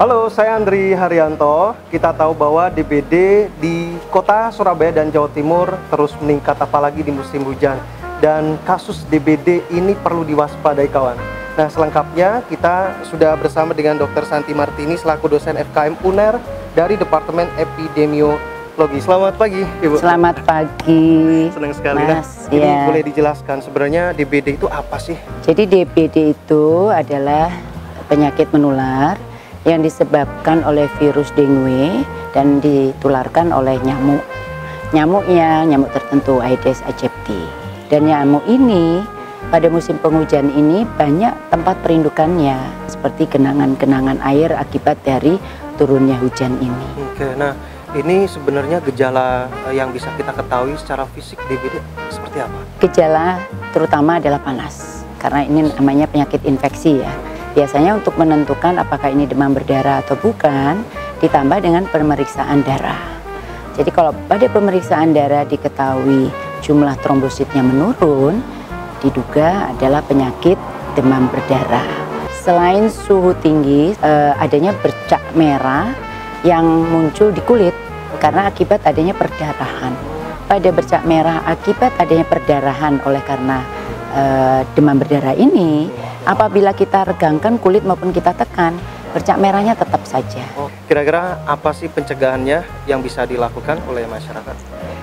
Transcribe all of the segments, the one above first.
Halo, saya Andri Haryanto. Kita tahu bahwa DBD di kota Surabaya dan Jawa Timur terus meningkat apalagi di musim hujan. Dan kasus DBD ini perlu diwaspadai kawan. Nah, selengkapnya kita sudah bersama dengan Dr. Santi Martini selaku dosen FKM UNER dari Departemen Epidemiologi. Selamat pagi, Ibu. Selamat pagi. Senang sekali. Nah, Mas, ini ya. boleh dijelaskan sebenarnya DBD itu apa sih? Jadi DBD itu adalah penyakit menular yang disebabkan oleh virus dengue dan ditularkan oleh nyamuk. Nyamuknya nyamuk tertentu Aedes aegypti. Dan nyamuk ini pada musim penghujan ini banyak tempat perindukannya seperti genangan-genangan air akibat dari turunnya hujan ini. Oke, nah ini sebenarnya gejala eh, yang bisa kita ketahui secara fisik DBD seperti apa? Gejala terutama adalah panas karena ini namanya penyakit infeksi ya. Biasanya untuk menentukan apakah ini demam berdarah atau bukan ditambah dengan pemeriksaan darah. Jadi kalau pada pemeriksaan darah diketahui jumlah trombositnya menurun, diduga adalah penyakit demam berdarah. Selain suhu tinggi, eh, adanya bercak merah yang muncul di kulit karena akibat adanya perdarahan. Pada bercak merah akibat adanya perdarahan oleh karena eh, demam berdarah ini, apabila kita regangkan kulit maupun kita tekan, bercak merahnya tetap saja. Oh, kira-kira apa sih pencegahannya yang bisa dilakukan oleh masyarakat?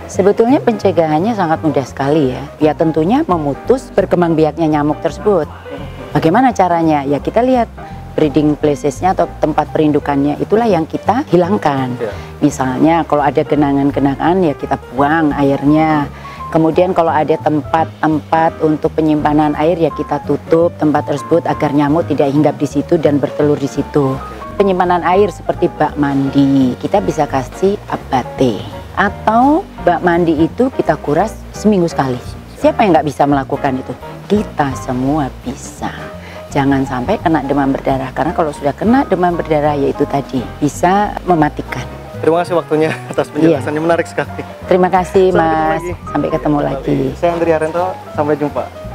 Sebetulnya pencegahannya sangat mudah sekali ya. Ya tentunya memutus berkembang biaknya nyamuk tersebut. Bagaimana caranya? Ya kita lihat breeding placesnya atau tempat perindukannya itulah yang kita hilangkan. Ya. Misalnya kalau ada genangan-genangan ya kita buang airnya. Kemudian kalau ada tempat-tempat untuk penyimpanan air ya kita tutup tempat tersebut agar nyamuk tidak hinggap di situ dan bertelur di situ. Penyimpanan air seperti bak mandi kita bisa kasih abate atau bak mandi itu kita kuras seminggu sekali. Siapa yang nggak bisa melakukan itu? Kita semua bisa. Jangan sampai kena demam berdarah karena kalau sudah kena demam berdarah yaitu tadi bisa mematikan. Terima kasih waktunya atas penjelasannya menarik sekali. Terima kasih Sampai ketemu Mas. lagi. Sampai ketemu lagi. Saya Andri Arento, sampai jumpa.